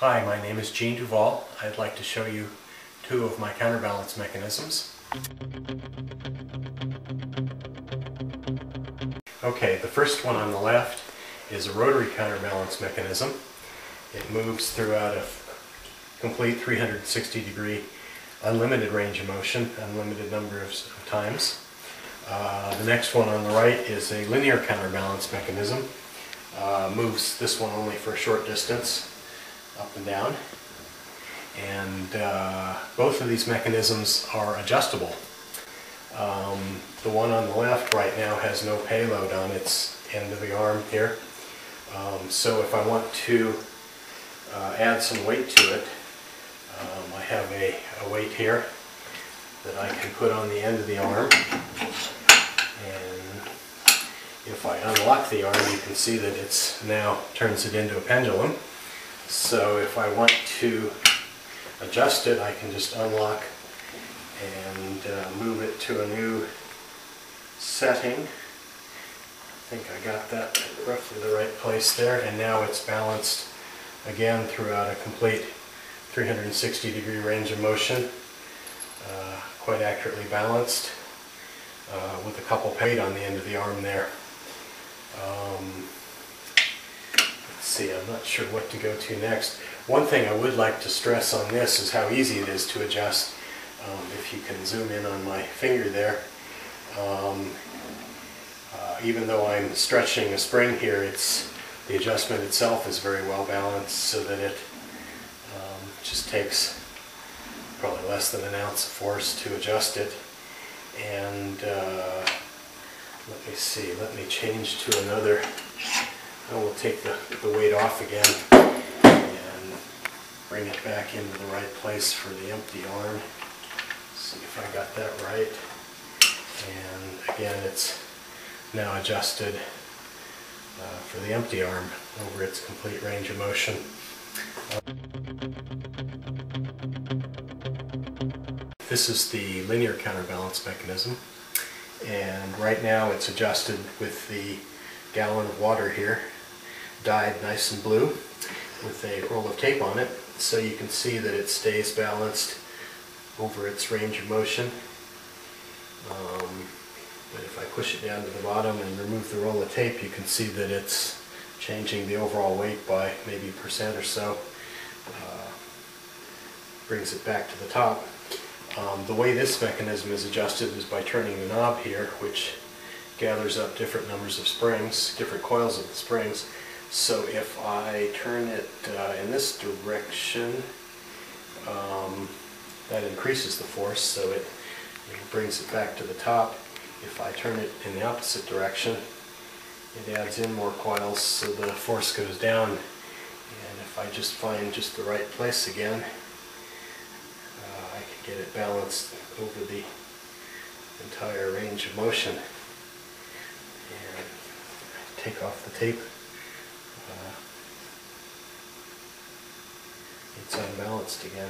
Hi, my name is Gene Duval. I'd like to show you two of my counterbalance mechanisms. Okay, the first one on the left is a rotary counterbalance mechanism. It moves throughout a complete 360 degree unlimited range of motion, unlimited number of, times. Uh, the next one on the right is a linear counterbalance mechanism. Uh, moves this one only for a short distance up and down. And uh, both of these mechanisms are adjustable. Um, the one on the left right now has no payload on its end of the arm here. Um, so if I want to uh, add some weight to it, um, I have a, a weight here that I can put on the end of the arm. If I unlock the arm, you can see that it's now turns it into a pendulum. So if I want to adjust it, I can just unlock and uh, move it to a new setting. I think I got that roughly the right place there, and now it's balanced again throughout a complete 360 degree range of motion, uh, quite accurately balanced, uh, with a couple paid on the end of the arm there. Um, see, I'm not sure what to go to next. One thing I would like to stress on this is how easy it is to adjust. Um, if you can zoom in on my finger there, um, uh, even though I'm stretching a spring here, it's the adjustment itself is very well balanced so that it um, just takes probably less than an ounce of force to adjust it. And uh, let me see, let me change to another I will take the, the weight off again and bring it back into the right place for the empty arm. See if I got that right. And again, it's now adjusted uh, for the empty arm over its complete range of motion. This is the linear counterbalance mechanism and right now it's adjusted with the gallon of water here dyed nice and blue with a roll of tape on it so you can see that it stays balanced over its range of motion. Um, but if I push it down to the bottom and remove the roll of tape you can see that it's changing the overall weight by maybe a percent or so. Uh, brings it back to the top. Um, the way this mechanism is adjusted is by turning the knob here which gathers up different numbers of springs, different coils of the springs so if I turn it uh, in this direction, um, that increases the force, so it, it, brings it back to the top. If I turn it in the opposite direction, it adds in more coils, so the force goes down. And if I just find just the right place again, get it balanced over the entire range of motion. And take off the tape. Uh, it's unbalanced again.